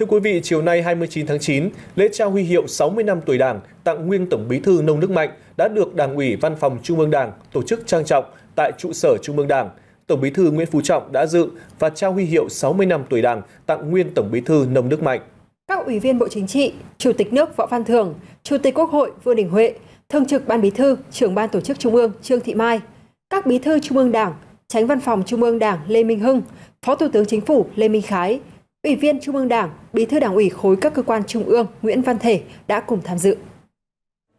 Thưa quý vị, chiều nay 29 tháng 9, lễ trao huy hiệu 60 năm tuổi Đảng tặng nguyên Tổng Bí thư Nông Đức Mạnh đã được Đảng ủy Văn phòng Trung ương Đảng tổ chức trang trọng tại trụ sở Trung ương Đảng. Tổng Bí thư Nguyễn Phú Trọng đã dự và trao huy hiệu 60 năm tuổi Đảng tặng nguyên Tổng Bí thư Nông Đức Mạnh. Các ủy viên Bộ Chính trị, Chủ tịch nước Võ Văn Thưởng, Chủ tịch Quốc hội Vương Đình Huệ, Thường trực Ban Bí thư, Trưởng ban Tổ chức Trung ương Trương Thị Mai, các Bí thư Trung ương Đảng, Tránh Văn phòng Trung ương Đảng Lê Minh Hưng, Phó Thủ tướng Chính phủ Lê Minh Khái, Ủy viên Trung ương Đảng, Bí thư Đảng ủy khối các cơ quan trung ương Nguyễn Văn Thể đã cùng tham dự.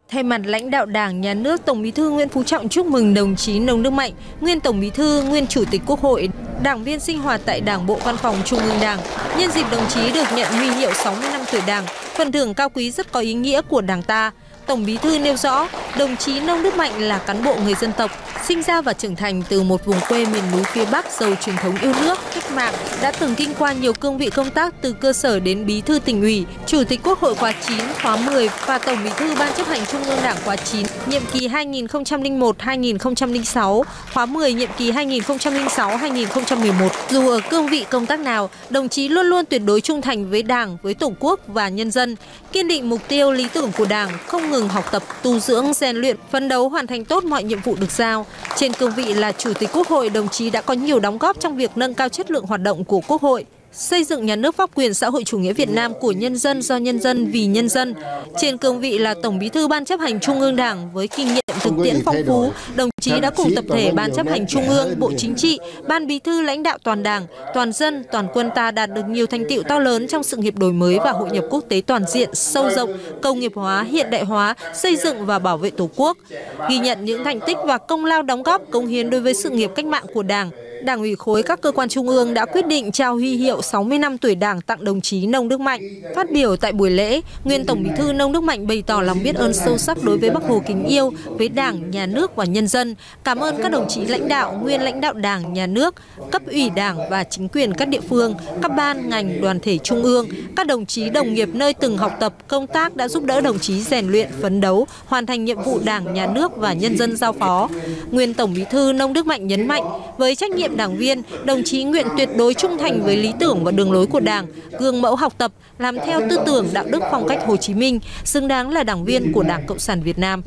Thay mặt lãnh đạo Đảng, Nhà nước, Tổng Bí thư Nguyễn Phú Trọng chúc mừng đồng chí Nông Đức Mạnh, nguyên Tổng Bí thư, nguyên Chủ tịch Quốc hội, đảng viên sinh hoạt tại Đảng bộ Văn phòng Trung ương Đảng. Nhân dịp đồng chí được nhận huy hiệu 60 năm tuổi Đảng, phần thưởng cao quý rất có ý nghĩa của Đảng ta. Tổng Bí thư nêu rõ, đồng chí Nông Đức Mạnh là cán bộ người dân tộc, sinh ra và trưởng thành từ một vùng quê miền núi phía Bắc giàu truyền thống yêu nước, mạng, đã từng kinh qua nhiều cương vị công tác từ cơ sở đến Bí thư tỉnh ủy, Chủ tịch Quốc hội khóa 9, khóa 10 và Tổng Bí thư Ban chấp hành Trung ương Đảng khóa 9, nhiệm kỳ 2001-2006, khóa 10 nhiệm kỳ 2006-2011. Dù ở cương vị công tác nào, đồng chí luôn luôn tuyệt đối trung thành với Đảng, với Tổ quốc và nhân dân, kiên định mục tiêu lý tưởng của Đảng, không ngừng học tập, tu dưỡng, rèn luyện, phấn đấu hoàn thành tốt mọi nhiệm vụ được giao. Trên cương vị là Chủ tịch Quốc hội, đồng chí đã có nhiều đóng góp trong việc nâng cao chất lượng hoạt động của Quốc hội xây dựng nhà nước pháp quyền xã hội chủ nghĩa Việt Nam của nhân dân do nhân dân vì nhân dân. Trên cương vị là Tổng Bí thư Ban chấp hành Trung ương Đảng với kinh nghiệm thực tiễn phong phú, đồng chí đã cùng tập thể Ban chấp hành Trung ương, Bộ Chính trị, Ban Bí thư lãnh đạo toàn Đảng, toàn dân, toàn quân ta đạt được nhiều thành tựu to lớn trong sự nghiệp đổi mới và hội nhập quốc tế toàn diện, sâu rộng, công nghiệp hóa, hiện đại hóa, xây dựng và bảo vệ Tổ quốc. Ghi nhận những thành tích và công lao đóng góp công hiến đối với sự nghiệp cách mạng của Đảng, Đảng ủy khối các cơ quan trung ương đã quyết định trao huy hiệu 60 năm tuổi Đảng tặng đồng chí Nông Đức Mạnh. Phát biểu tại buổi lễ, nguyên Tổng Bí thư Nông Đức Mạnh bày tỏ lòng biết ơn sâu sắc đối với Bác Hồ kính yêu, với Đảng, Nhà nước và nhân dân. Cảm ơn các đồng chí lãnh đạo, nguyên lãnh đạo Đảng, Nhà nước, cấp ủy Đảng và chính quyền các địa phương, các ban, ngành, đoàn thể trung ương, các đồng chí đồng nghiệp nơi từng học tập, công tác đã giúp đỡ đồng chí rèn luyện, phấn đấu, hoàn thành nhiệm vụ Đảng, Nhà nước và nhân dân giao phó. Nguyên Tổng Bí thư Nông Đức Mạnh nhấn mạnh, với trách nhiệm đảng viên, đồng chí nguyện tuyệt đối trung thành với lý tưởng và đường lối của Đảng, gương mẫu học tập, làm theo tư tưởng đạo đức phong cách Hồ Chí Minh, xứng đáng là đảng viên của Đảng Cộng sản Việt Nam.